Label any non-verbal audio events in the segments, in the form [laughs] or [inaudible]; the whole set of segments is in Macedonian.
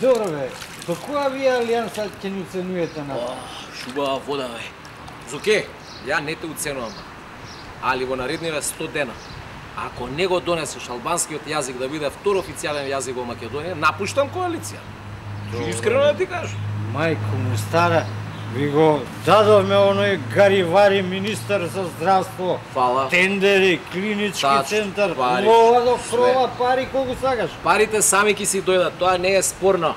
Добро бе, до која вие алијанса ќе ни оценувате на? Шубава вода, бе. Зоке, ја не те уценувам, али во наредниве 100 дена, ако не го донесеш албанскиот јазик да биде втор официјален јазик во Македонија, напуштам коалиција. Искрено да ти кажам. Мајко му стара, ви го дадовме оној гаривари министер за здравство. Фала. Тендери, клинички Тачно, центар, пари, лова до све. крова, пари колку сакаш. Парите сами ќе си дојдат, тоа не е спорно.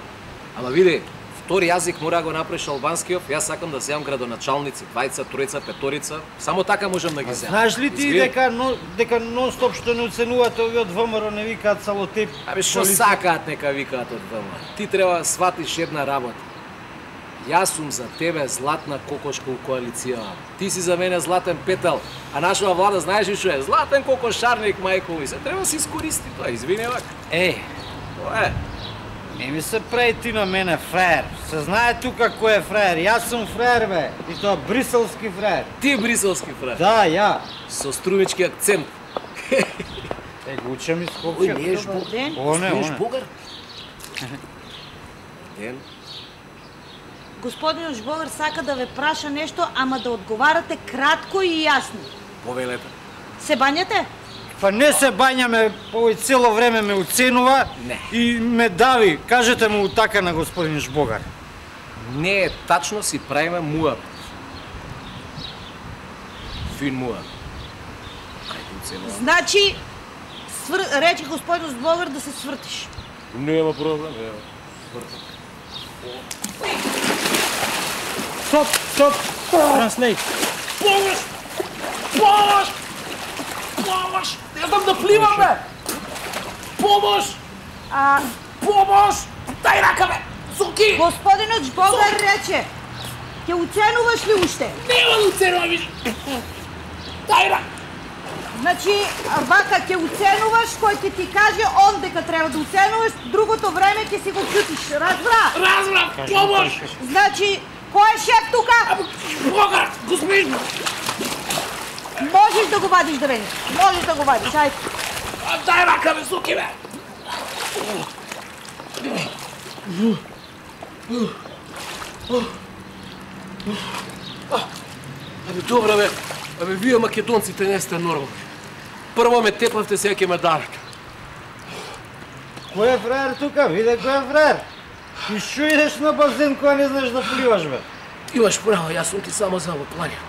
Ама види, втори јазик мора да го направиш албанскиот, јас сакам да земам градоначалници, двајца, тројца, петорица, само така можам да ги земам. Знаеш ли ти Изгледа? дека но, дека нон-стоп што не оценувате овие од ВМРО не викаат салотип? Абе што сакаат нека викаат од ВМ. Ти треба да сватиш една работа. Јас сум за тебе златна кокошка у коалиција. Ти си за мене златен петел, а нашава влада знаеш ли што е? Златен кокошарник, мајко ми се. Треба се искористи тоа, извини вак. Е, Тоа е. не ми се прави ти на мене фраер. Се знае тука кој е фраер. Јас сум фраер, бе. И тоа бриселски фраер. Ти бриселски фрат. Да, ја. Со струмички акцент. [laughs] Е, го учам из Ој, не еш Добар бу- ден. Оне, оне. бугар? [laughs] Ден. Господин Жбогар сака да ве праша нешто, ама да одговарате кратко и јасно. Повелете. Се бањате? Па не се бањаме, овој цело време ме уценува Не. и ме дави. Кажете му така на господин Жбогар. Не е тачно си правиме муабет. Фин уценувам. Значи, свр... рече господин Жбогар да се свртиш. Нема проблем, ево. Стоп, стоп. Транслейт. Помош! Помош! Помош! Не знам да пливам, бе! Помош! А, Помош! Дај рака, бе! Зуки! господинот Жбогар рече, ќе уценуваш ли уште? Нема да уценувам више! Дај рака! Значи, вака ќе уценуваш, кој ќе ти каже он дека треба да уценуваш, другото време ќе си го кјутиш, разбра? Разбрав! Помош! Значи, кој е шеф тука? Бога! Господин! Можеш да го вадиш да вениш. Можеш да го вадиш, ајде. Дај рака, бе, Зуки, бе! Абе, добра, бе. Абе, вие македонците не сте нормални. Прво ме тепавте, сега ќе ме давате. Кој е фраер тука? Виде кој е фраер. И шо идеш на базен кога не знаеш да пливаш, бе? Имаш право, јас сум ти само за во планина.